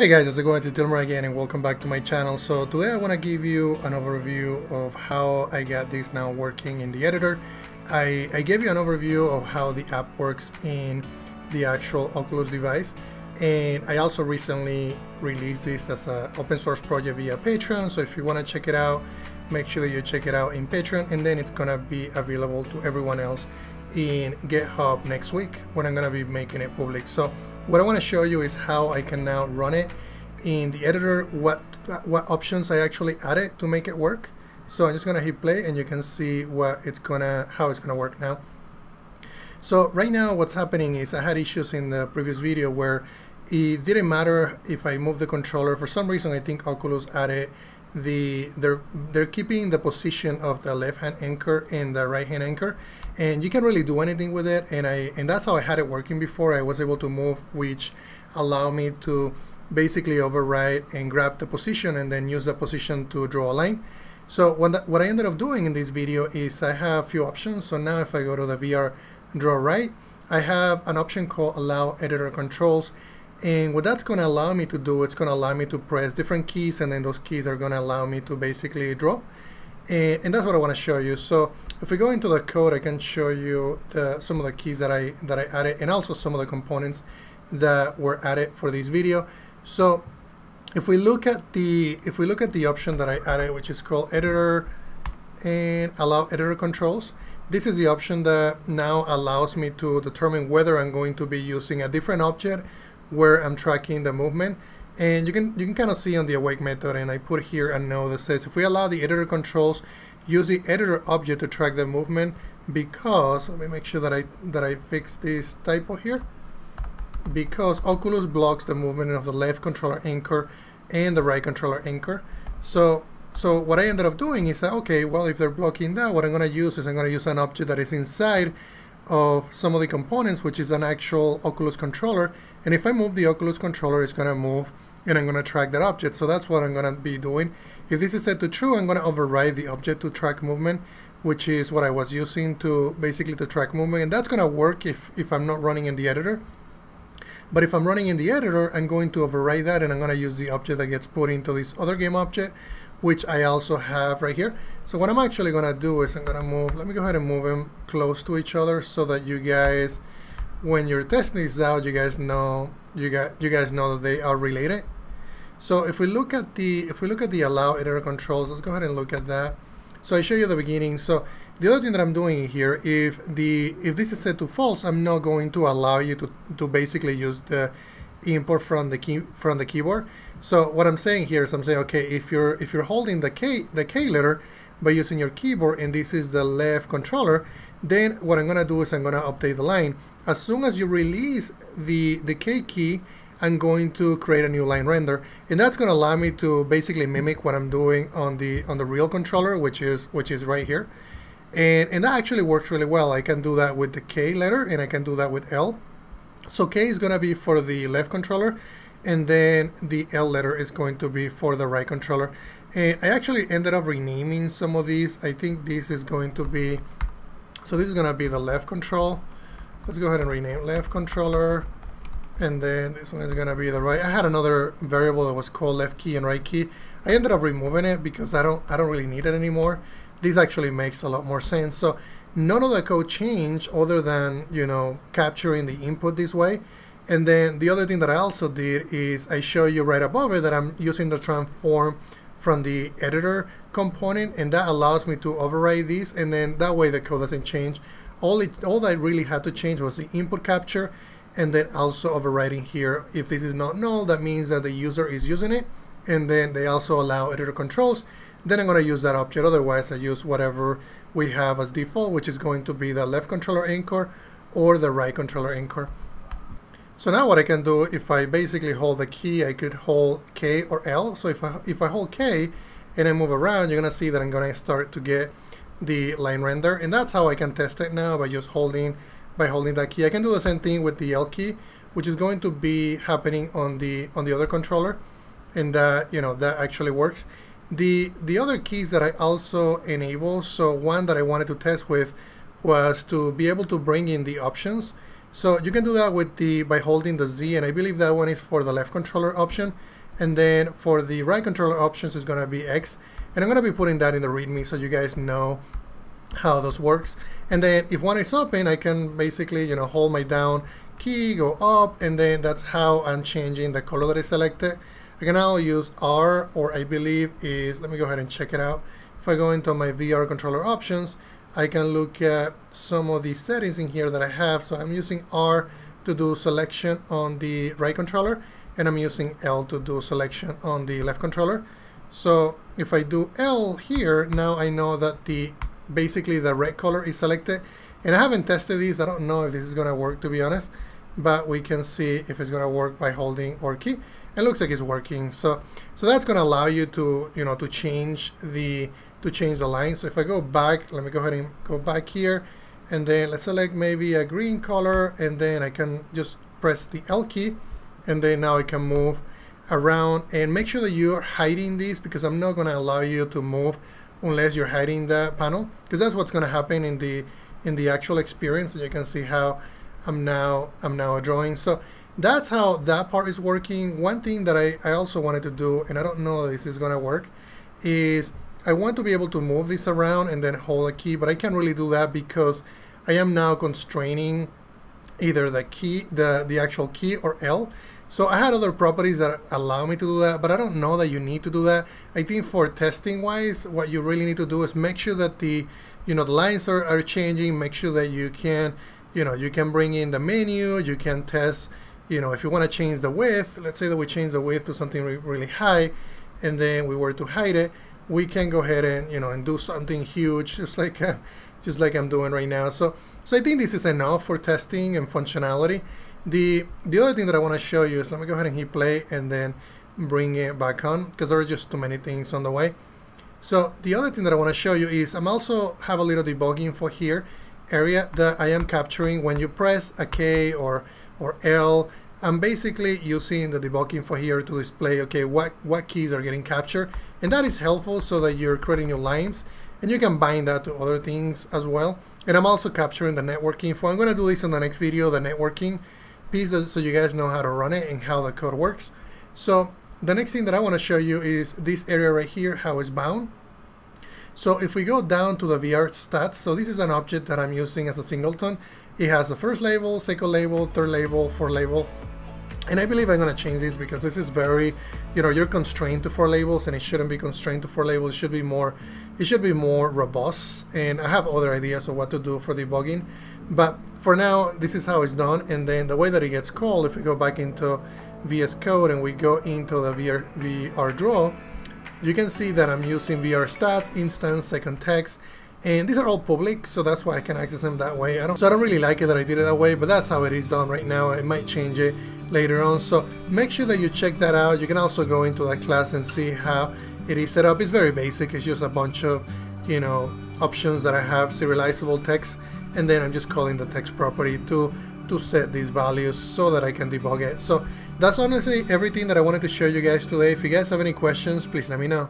Hey guys, how's it going? It's Dilmer again and welcome back to my channel. So today I want to give you an overview of how I got this now working in the editor. I, I gave you an overview of how the app works in the actual Oculus device and I also recently released this as an open source project via Patreon so if you want to check it out make sure that you check it out in Patreon and then it's gonna be available to everyone else in GitHub next week when I'm gonna be making it public. So what I want to show you is how I can now run it in the editor, what what options I actually added to make it work. So I'm just gonna hit play and you can see what it's gonna how it's gonna work now. So right now what's happening is I had issues in the previous video where it didn't matter if I move the controller. For some reason I think Oculus added the they're they're keeping the position of the left hand anchor and the right hand anchor and you can really do anything with it and I and that's how I had it working before. I was able to move which allow me to basically override and grab the position and then use the position to draw a line. So what, what I ended up doing in this video is I have a few options. So now if I go to the VR draw right I have an option called allow editor controls and what that's going to allow me to do, it's going to allow me to press different keys and then those keys are going to allow me to basically draw. And, and that's what I want to show you. So if we go into the code, I can show you the, some of the keys that I, that I added and also some of the components that were added for this video. So if we look at the if we look at the option that I added, which is called editor and allow editor controls, this is the option that now allows me to determine whether I'm going to be using a different object where I'm tracking the movement. And you can you can kind of see on the awake method, and I put here a note that says if we allow the editor controls, use the editor object to track the movement because let me make sure that I that I fix this typo here because Oculus blocks the movement of the left controller anchor and the right controller anchor. So so what I ended up doing is that, okay, well, if they're blocking that, what I'm going to use is I'm going to use an object that is inside of some of the components, which is an actual Oculus controller. And if I move the Oculus controller, it's going to move and I'm going to track that object. So that's what I'm going to be doing. If this is set to true, I'm going to override the object to track movement, which is what I was using to basically to track movement. And that's going to work if, if I'm not running in the editor. But if I'm running in the editor, I'm going to override that and I'm going to use the object that gets put into this other game object, which I also have right here. So what I'm actually to do is I'm to move, let me go ahead and move them close to each other so that you guys, when you're testing this out, you guys know, you guys, you guys know that they are related. So if we look at the, if we look at the allow editor controls, let's go ahead and look at that. So I show you the beginning. So the other thing that I'm doing here, if the if this is set to false, I'm not going to allow you to, to basically use the import from the key from the keyboard. So what I'm saying here is I'm saying, okay, if you're if you're holding the K the K letter by using your keyboard and this is the left controller, then what I'm gonna do is I'm gonna update the line. As soon as you release the the K key, I'm going to create a new line render, and that's gonna allow me to basically mimic what I'm doing on the on the real controller, which is which is right here. And, and that actually works really well. I can do that with the K letter and I can do that with L. So K is going to be for the left controller and then the L letter is going to be for the right controller. And I actually ended up renaming some of these. I think this is going to be, so this is going to be the left control. Let's go ahead and rename left controller. And then this one is going to be the right. I had another variable that was called left key and right key. I ended up removing it because I don't I don't really need it anymore this actually makes a lot more sense. So none of the code changed other than, you know, capturing the input this way. And then the other thing that I also did is I show you right above it that I'm using the transform from the editor component and that allows me to override this and then that way the code doesn't change. All, it, all that really had to change was the input capture and then also overriding here. If this is not null, that means that the user is using it and then they also allow editor controls then I'm going to use that object. Otherwise, I use whatever we have as default, which is going to be the left controller anchor or the right controller anchor. So now what I can do, if I basically hold the key, I could hold K or L. So if I, if I hold K and I move around, you're going to see that I'm going to start to get the line render. And that's how I can test it now by just holding by holding that key. I can do the same thing with the L key, which is going to be happening on the on the other controller. And that, you know, that actually works. The, the other keys that I also enable, so one that I wanted to test with was to be able to bring in the options. So you can do that with the by holding the Z, and I believe that one is for the left controller option. And then for the right controller options is going to be X. And I'm going to be putting that in the README so you guys know how this works. And then if one is open, I can basically, you know, hold my down key, go up, and then that's how I'm changing the color that I selected. I can now use R, or I believe is, let me go ahead and check it out. If I go into my VR controller options, I can look at some of the settings in here that I have. So I'm using R to do selection on the right controller, and I'm using L to do selection on the left controller. So if I do L here, now I know that the basically the red color is selected. And I haven't tested these. I don't know if this is going to work, to be honest. But we can see if it's going to work by holding or key. It looks like it's working. So so that's going to allow you to you know to change the to change the line. So if I go back, let me go ahead and go back here. And then let's select maybe a green color. And then I can just press the L key. And then now I can move around. And make sure that you're hiding these because I'm not going to allow you to move unless you're hiding that panel. Because that's what's going to happen in the in the actual experience. And you can see how I'm now I'm now drawing. So that's how that part is working. One thing that I, I also wanted to do, and I don't know this is going to work, is I want to be able to move this around and then hold a key, but I can't really do that because I am now constraining either the key, the, the actual key or L. So I had other properties that allow me to do that, but I don't know that you need to do that. I think for testing wise, what you really need to do is make sure that the, you know, the lines are, are changing, make sure that you can, you know, you can bring in the menu, you can test, you know, if you want to change the width, let's say that we change the width to something re really high, and then we were to hide it, we can go ahead and you know and do something huge just like uh, just like I'm doing right now. So so I think this is enough for testing and functionality. The the other thing that I want to show you is let me go ahead and hit play and then bring it back on because there are just too many things on the way. So the other thing that I want to show you is I'm also have a little debugging for here area that I am capturing when you press a K or or L I'm basically using the debugging for here to display, okay, what, what keys are getting captured. And that is helpful so that you're creating your lines and you can bind that to other things as well. And I'm also capturing the network info. I'm to do this in the next video, the networking piece, so you guys know how to run it and how the code works. So the next thing that I want to show you is this area right here, how it's bound. So if we go down to the VR stats, so this is an object that I'm using as a singleton. It has a first label, second label, third label, fourth label, and I believe I'm to change this because this is very, you know, you're constrained to four labels and it shouldn't be constrained to four labels. It should be more, it should be more robust. And I have other ideas of what to do for debugging. But for now, this is how it's done. And then the way that it gets called, if we go back into VS Code and we go into the VR, VR draw, you can see that I'm using VR stats, instance, second text, and these are all public so that's why I can access them that way. I don't so I don't really like it that I did it that way but that's how it is done right now. I might change it later on. So make sure that you check that out. You can also go into that class and see how it is set up. It's very basic. It's just a bunch of you know options that I have serializable text and then I'm just calling the text property to to set these values so that I can debug it. So that's honestly everything that I wanted to show you guys today. If you guys have any questions please let me know